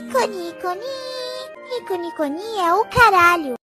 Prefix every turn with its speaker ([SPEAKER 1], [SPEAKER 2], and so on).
[SPEAKER 1] Nico, Nico, Ni. Nico, Nico, Ni é o caralho.